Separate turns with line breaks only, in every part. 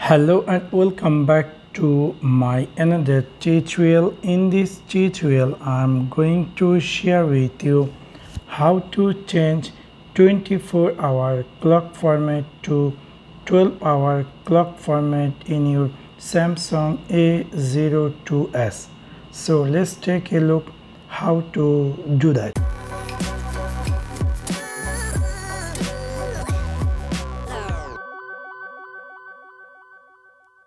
hello and welcome back to my another tutorial. In this tutorial i'm going to share with you how to change 24 hour clock format to 12 hour clock format in your samsung a02s so let's take a look how to do that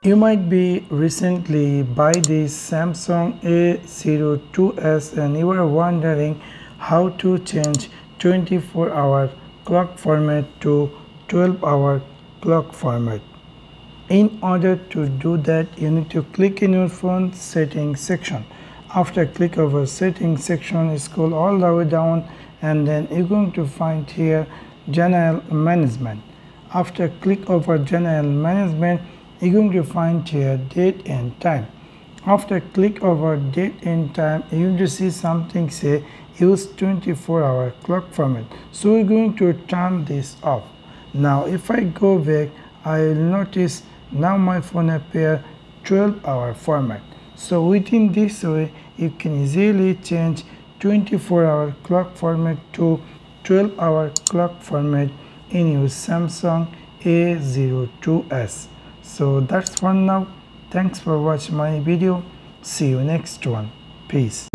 You might be recently buy this Samsung A02s and you are wondering how to change 24 hour clock format to 12 hour clock format. In order to do that you need to click in your phone settings section. After click over settings section scroll all the way down and then you're going to find here general management. After click over general management you're going to find here date and time. After click over date and time you're going to see something say use 24 hour clock format so we're going to turn this off. Now if i go back i will notice now my phone appear 12 hour format. So within this way you can easily change 24 hour clock format to 12 hour clock format in your samsung a02s so that's one now. Thanks for watching my video. See you next one. Peace